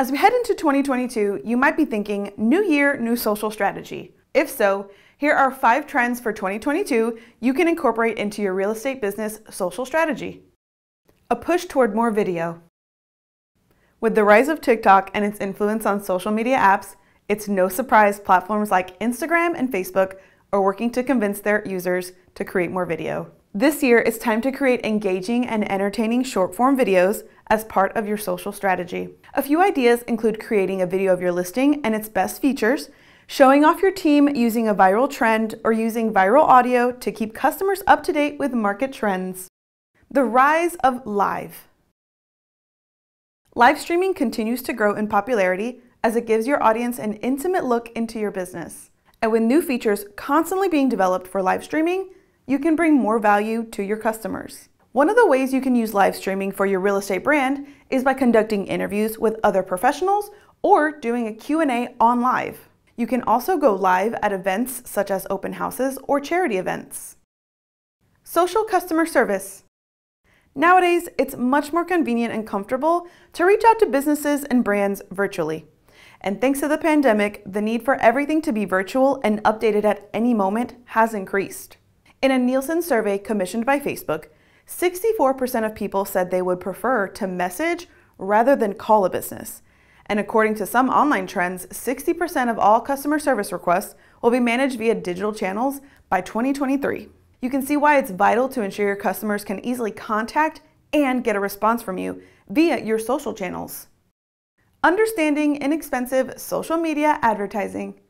As we head into 2022, you might be thinking, new year, new social strategy. If so, here are five trends for 2022 you can incorporate into your real estate business social strategy. A push toward more video. With the rise of TikTok and its influence on social media apps, it's no surprise platforms like Instagram and Facebook are working to convince their users to create more video. This year, it's time to create engaging and entertaining short form videos as part of your social strategy. A few ideas include creating a video of your listing and its best features, showing off your team using a viral trend, or using viral audio to keep customers up to date with market trends. The rise of live. Live streaming continues to grow in popularity as it gives your audience an intimate look into your business. And with new features constantly being developed for live streaming, you can bring more value to your customers. One of the ways you can use live streaming for your real estate brand is by conducting interviews with other professionals or doing a Q&A on live. You can also go live at events such as open houses or charity events. Social customer service. Nowadays, it's much more convenient and comfortable to reach out to businesses and brands virtually. And thanks to the pandemic, the need for everything to be virtual and updated at any moment has increased. In a Nielsen survey commissioned by Facebook, 64% of people said they would prefer to message rather than call a business. And according to some online trends, 60% of all customer service requests will be managed via digital channels by 2023. You can see why it's vital to ensure your customers can easily contact and get a response from you via your social channels. Understanding inexpensive social media advertising.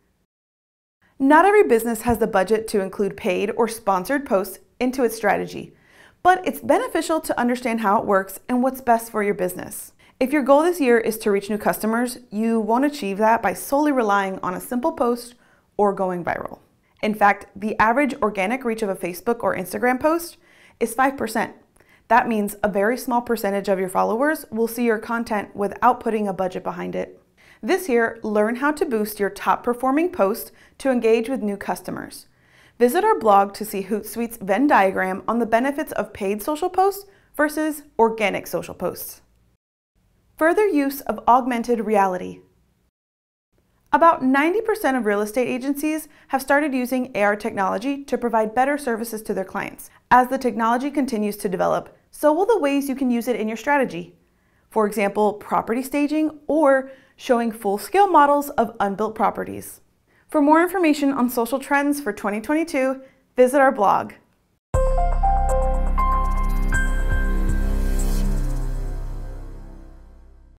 Not every business has the budget to include paid or sponsored posts into its strategy, but it's beneficial to understand how it works and what's best for your business. If your goal this year is to reach new customers, you won't achieve that by solely relying on a simple post or going viral. In fact, the average organic reach of a Facebook or Instagram post is 5%. That means a very small percentage of your followers will see your content without putting a budget behind it. This year, learn how to boost your top performing post to engage with new customers. Visit our blog to see Hootsuite's Venn diagram on the benefits of paid social posts versus organic social posts. Further use of augmented reality. About 90% of real estate agencies have started using AR technology to provide better services to their clients. As the technology continues to develop, so will the ways you can use it in your strategy. For example, property staging or showing full-scale models of unbuilt properties. For more information on social trends for 2022, visit our blog.